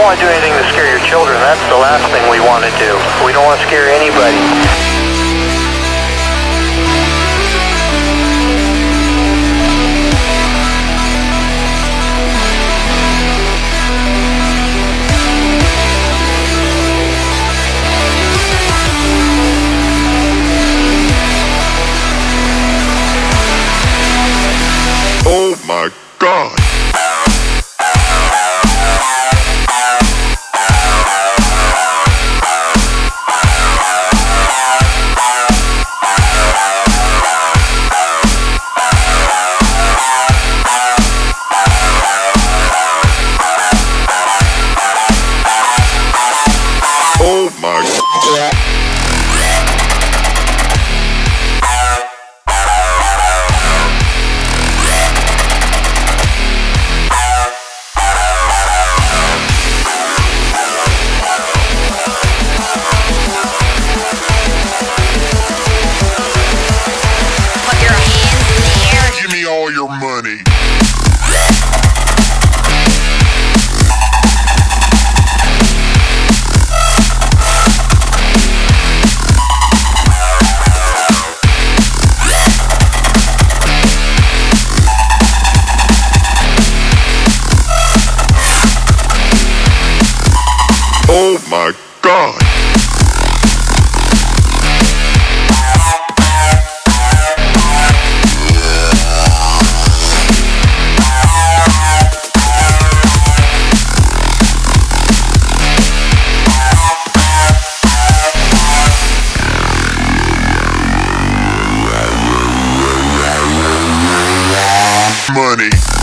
want to do anything to scare your children. That's the last thing we want to do. We don't want to scare anybody. Oh my god! Oh Oh my god! Money.